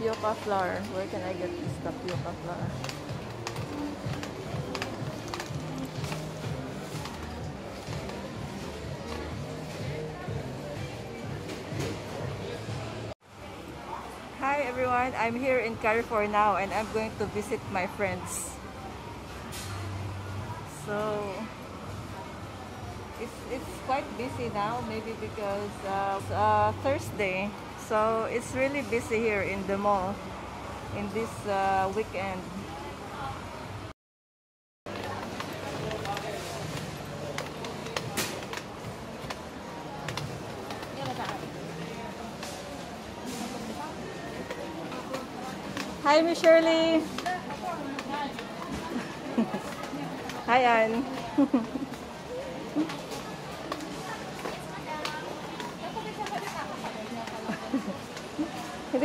Tapioca flour. Where can I get this tapioca flour? Hi everyone, I'm here in Carrefour now and I'm going to visit my friends. So it's, it's quite busy now, maybe because uh, uh, Thursday. So it's really busy here in the mall in this uh, weekend. Hi, Miss Shirley. Hi, Anne.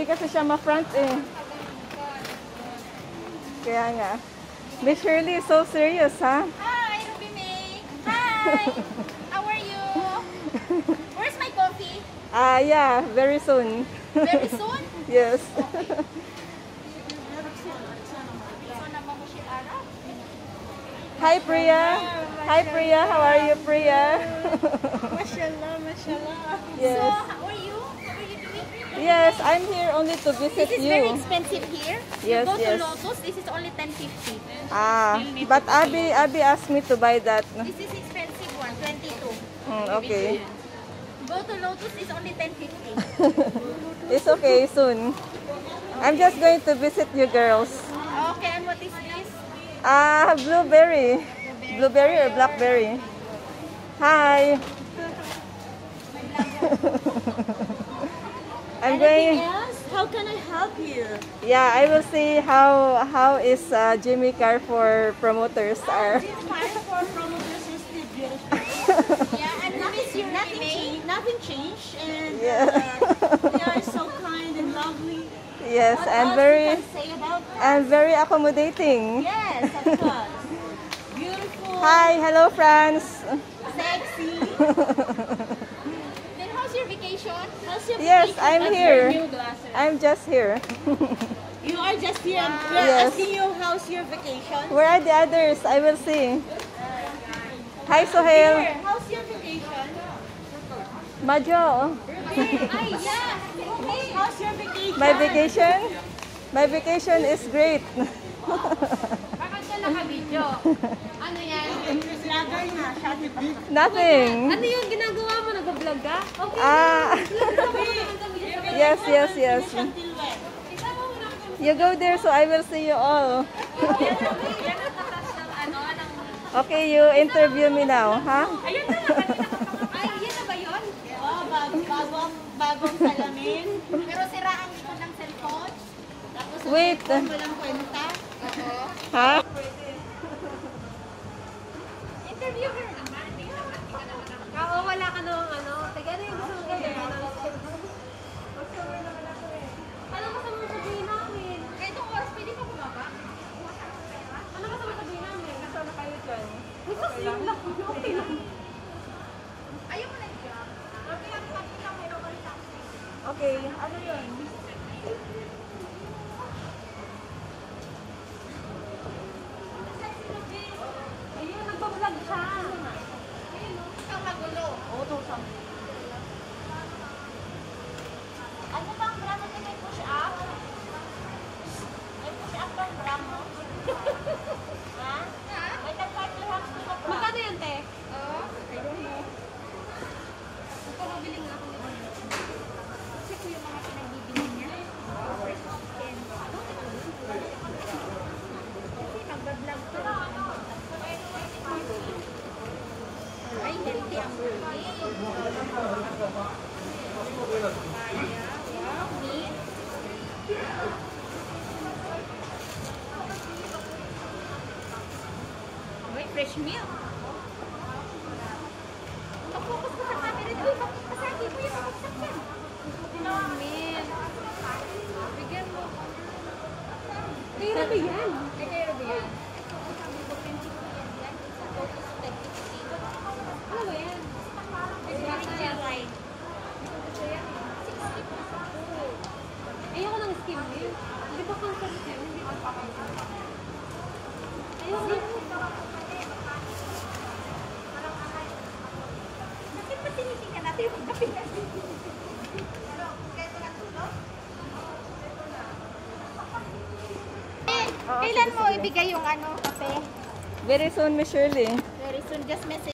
Hindi kasi siya ma-front eh. Kaya nga. Miss Shirley, is so serious, ha? Hi, Ruby May. Hi. How are you? Where's my coffee? Ah, yeah, very soon. Very soon? yes. Hi, Priya. Hi, Priya. How are you, Priya? Mashallah, mashallah. Yes. how are you? How are you doing? Yes, I'm here only to visit This is very expensive here. Yes, you go yes. to Lotus, this is only 10.50. Ah, but Abby, Abby asked me to buy that. This is expensive one, 22. Hmm, okay. Go to Lotus, is only 10.50. It's okay, soon. I'm just going to visit you girls. okay, and what is this? Ah, blueberry. Blueberry or blackberry? Hi. I'm going. Yes, how can I help you? Yeah, I will see how how is uh, Jimi Carrefour promoters are. This fire for promoters is still beautiful. Yeah, and nothing, Nothing, nothing changed, nothing changed, and Yeah. uh, they are so kind and lovely. Yes, What and very you can say about that? and very accommodating. Yes, of course. Beautiful, Hi, hello, friends. sexy. Then how's your vacation? How's your Yes, vacation? I'm That's here. your new glasses. I'm just here. You are just here. We are Yes. asking you how's your vacation. Where are the others? I will see. Hi, Here, Sohail. how's your vacation? Majo. Ay, yeah. Okay. How's your vacation? My vacation? My vacation is great. Bakit ka naka-video? Ano yan? Vlogger na, Shati Nothing. Ano yung ginagawa ka? Okay. Ah, yes, yes, yes. You go there so I will see you all. Okay, you interview me now, ha? Ay, yan na ba yun? Oh, bag bagong, bagong salamin. Pero siraan ko ng cellphone. Tapos Wait. walang kwenta. Ha? Interview her. Oo, wala ka nung ano. Taga ano yung gusto mo gawin? Ano gusto sabihin namin? Kahit itong oras, pwede ka bumaba? Ano gusto mo sabihin namin? Gusto na kayo dyan. Gusto sim lang. Okay lang. Ayaw mo na i-grab. Okay lang, pati yan? Ay, kayo ba yan? Ano ba yan? Ayoko ng skin yun. Hindi ba kang sarap yun? Eh. Hindi ba pa kayo? Ayoko ng skin. Bakit ba tinitingnan natin yung kapit natin? Kailan mo ibigay yung ano, kape? Very soon, Miss Shirley. Very soon, just message.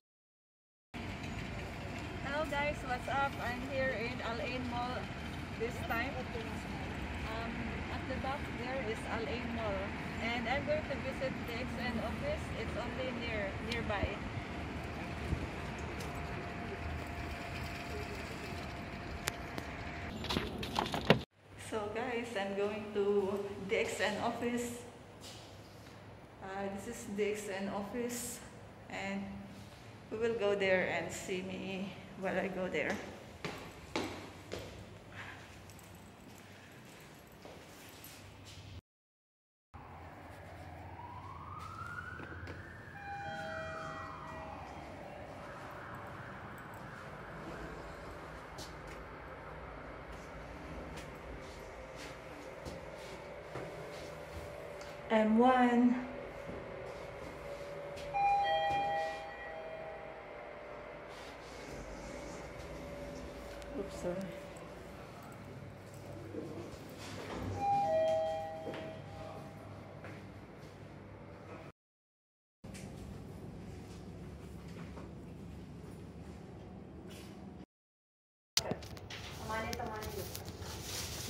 Hello guys, what's up? I'm here in Al Ain Mall this time. Um, at the back there is Al Ain Mall. And I'm going to visit the XN office. It's only near nearby. So guys, I'm going to the XN office. This is DXN office and we will go there and see me while I go there. M1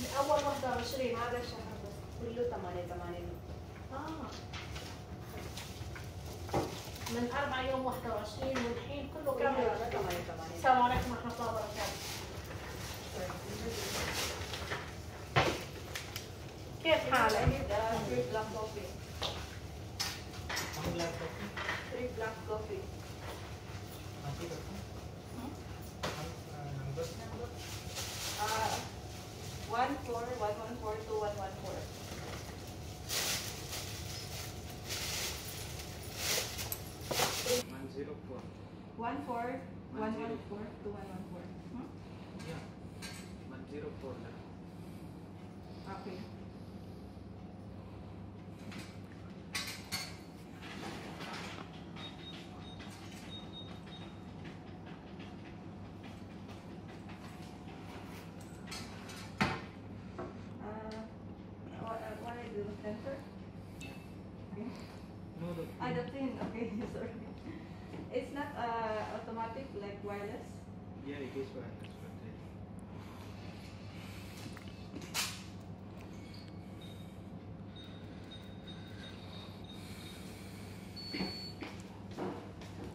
من اول 21 هذا الشهر كله 8 8 آه. من أربع يوم 21 والحين كله كم 8 8 السلام عليكم ورحمة الله وبركاته. كيف حالك؟ بريك بلاك كوفي بريك بلاك كوفي One four one One zero. one four two one one four. Hmm? Yeah. One zero four. Okay. Uh, what, uh, what I do? Center? Okay. No, the. Ah, the pin. Okay, sorry. It's not uh, automatic like wireless. Yeah, it is wireless,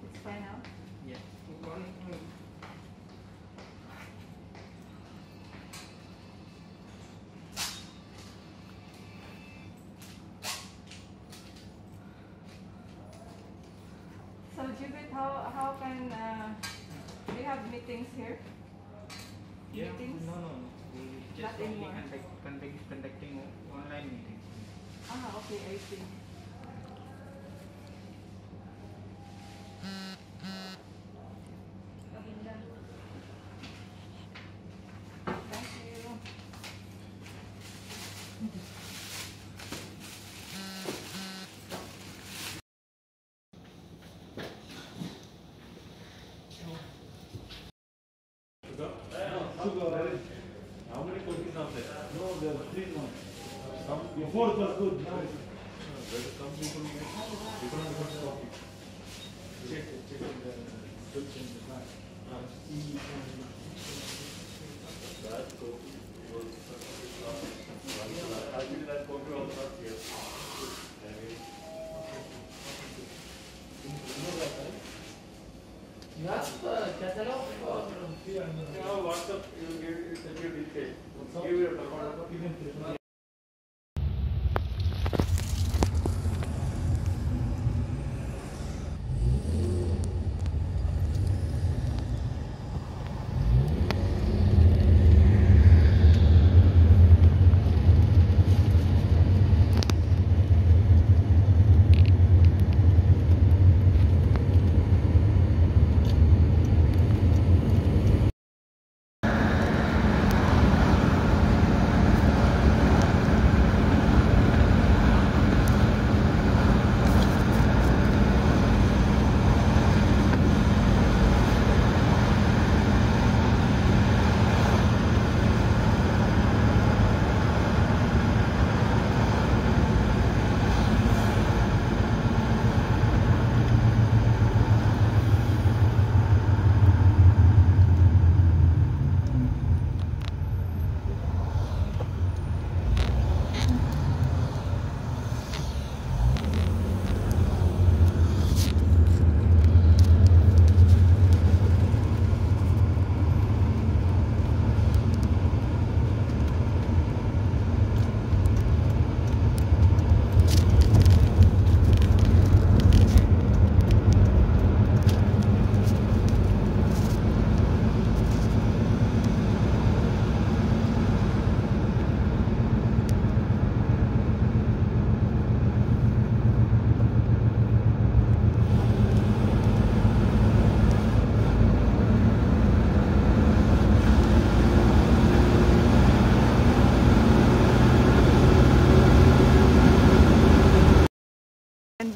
It's fine now. yeah. So Judith, how how can uh, we have meetings here? Yeah. Meetings? No, no, no. We just Not only anymore. conduct, conduct, conducting online meetings. Ah, okay, I see. Thank you. How many courses are there? No, there are three months. Some, before it good. Now, there are some people make different different coffee. Check, check the description. That coffee Gracias.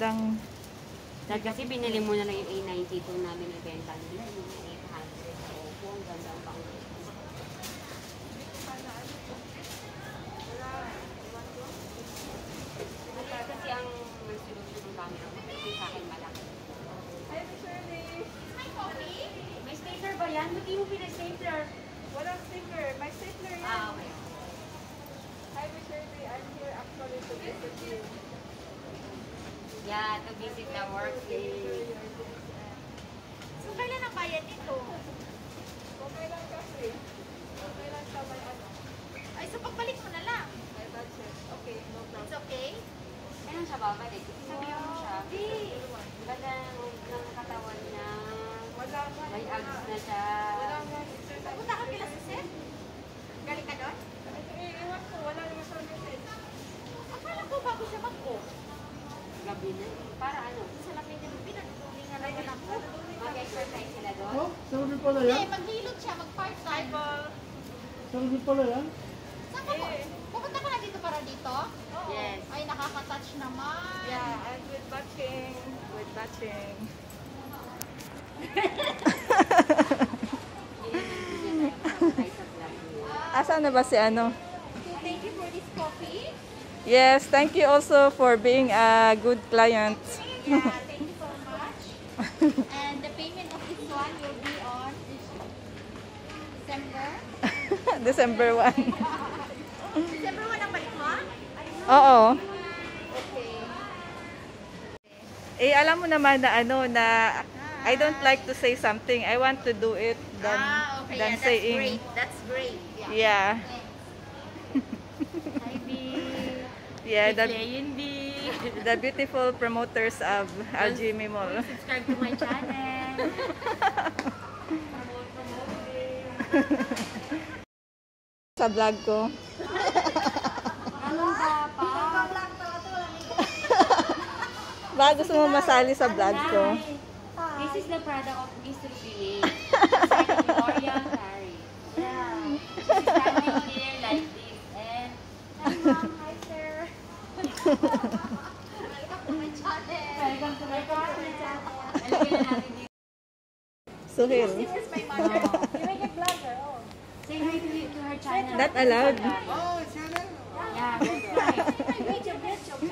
Magandang Dahil kasi binili mo na lang yung A92 namin visit the workplace. Pala Hindi, yan? maghilot siya, mag-part-time. Sabi pala yan? Saan ka po? Pupunta ka na dito para dito? Yes. Ay, nakaka-touch naman. Yeah, and with batching. With batching. Hindi naman tayo sa vlog niya. Asan na ba si ano? So, thank you for this coffee. Yes, thank you also for being a good client. Yeah, thank you so much. And the payment of this one will be on December. December 1. December 1 ang balik mo? Oo. Okay. Eh, alam mo naman na ano na I don't like to say something. I want to do it than, ah, okay. than Yeah, that's saying. great. That's great. Yeah. Yeah. Hi, B. Yeah, B. the beautiful promoters of Aljimi Mall. Subscribe to my channel. Sa vlog ko. Anong dapat? Baka gusto mo masali sa vlog ko. This is the product of Mr. Philip. It's like a L'Oreal Harry. Yeah. She's standing here like this. And, hi sir. Welcome to my channel. Welcome to my channel. Dito. Suhil. This is my mother. You make a vlogger, oh. Say hi to, to her channel. Not allowed. Yeah, that's right.